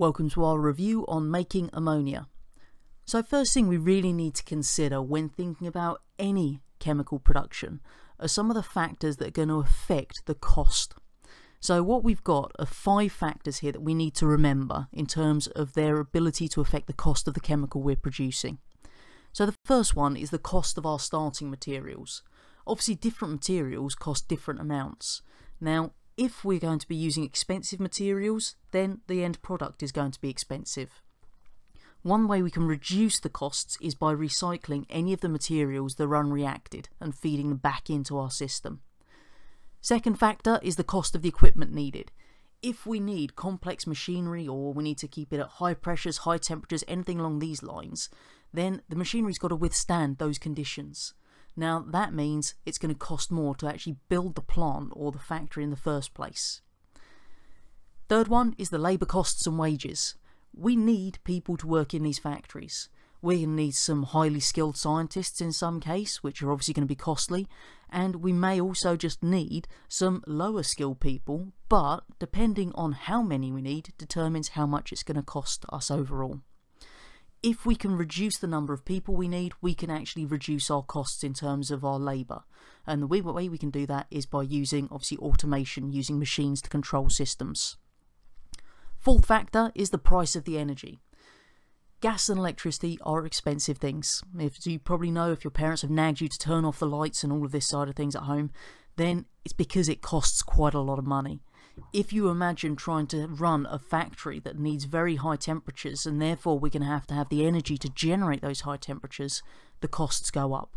Welcome to our review on making ammonia. So first thing we really need to consider when thinking about any chemical production are some of the factors that are going to affect the cost. So what we've got are five factors here that we need to remember in terms of their ability to affect the cost of the chemical we're producing. So the first one is the cost of our starting materials. Obviously different materials cost different amounts. Now if we're going to be using expensive materials, then the end product is going to be expensive. One way we can reduce the costs is by recycling any of the materials that are unreacted and feeding them back into our system. Second factor is the cost of the equipment needed. If we need complex machinery or we need to keep it at high pressures, high temperatures, anything along these lines, then the machinery's got to withstand those conditions. Now that means it's going to cost more to actually build the plant or the factory in the first place. Third one is the labour costs and wages. We need people to work in these factories. We need some highly skilled scientists in some case, which are obviously going to be costly, and we may also just need some lower skilled people, but depending on how many we need determines how much it's going to cost us overall if we can reduce the number of people we need, we can actually reduce our costs in terms of our labour. And the way, we can do that is by using, obviously, automation, using machines to control systems. Fourth factor is the price of the energy. Gas and electricity are expensive things. If you probably know, if your parents have nagged you to turn off the lights and all of this side of things at home, then it's because it costs quite a lot of money if you imagine trying to run a factory that needs very high temperatures and therefore we're going to have to have the energy to generate those high temperatures, the costs go up.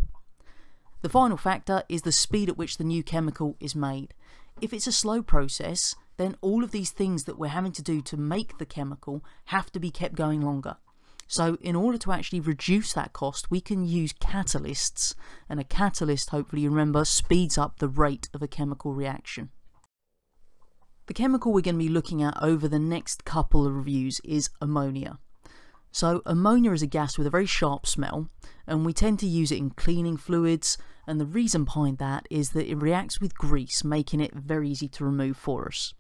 The final factor is the speed at which the new chemical is made. If it's a slow process, then all of these things that we're having to do to make the chemical have to be kept going longer. So in order to actually reduce that cost, we can use catalysts, and a catalyst, hopefully you remember, speeds up the rate of a chemical reaction. The chemical we're going to be looking at over the next couple of reviews is ammonia. So ammonia is a gas with a very sharp smell and we tend to use it in cleaning fluids and the reason behind that is that it reacts with grease making it very easy to remove for us.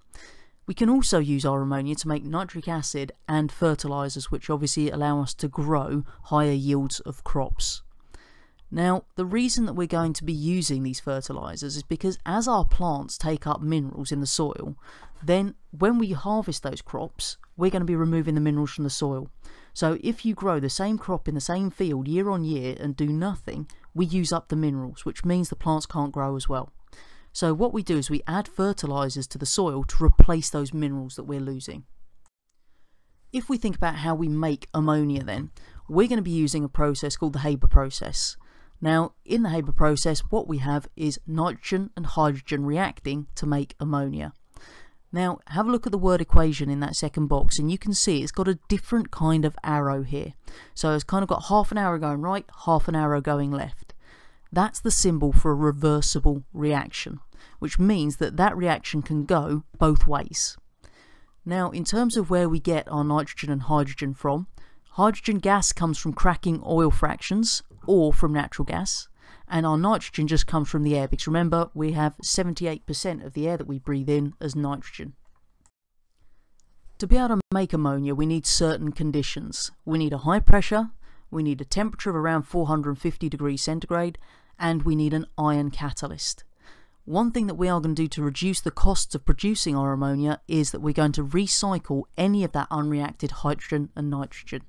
We can also use our ammonia to make nitric acid and fertilisers which obviously allow us to grow higher yields of crops. Now, the reason that we're going to be using these fertilizers is because as our plants take up minerals in the soil, then when we harvest those crops, we're going to be removing the minerals from the soil. So if you grow the same crop in the same field year on year and do nothing, we use up the minerals, which means the plants can't grow as well. So what we do is we add fertilizers to the soil to replace those minerals that we're losing. If we think about how we make ammonia then, we're going to be using a process called the Haber process. Now, in the Haber process, what we have is nitrogen and hydrogen reacting to make ammonia. Now, have a look at the word equation in that second box, and you can see it's got a different kind of arrow here. So it's kind of got half an arrow going right, half an arrow going left. That's the symbol for a reversible reaction, which means that that reaction can go both ways. Now, in terms of where we get our nitrogen and hydrogen from, hydrogen gas comes from cracking oil fractions, or from natural gas. And our nitrogen just comes from the air because remember, we have 78% of the air that we breathe in as nitrogen. To be able to make ammonia, we need certain conditions. We need a high pressure, we need a temperature of around 450 degrees centigrade, and we need an iron catalyst. One thing that we are going to do to reduce the costs of producing our ammonia is that we're going to recycle any of that unreacted hydrogen and nitrogen.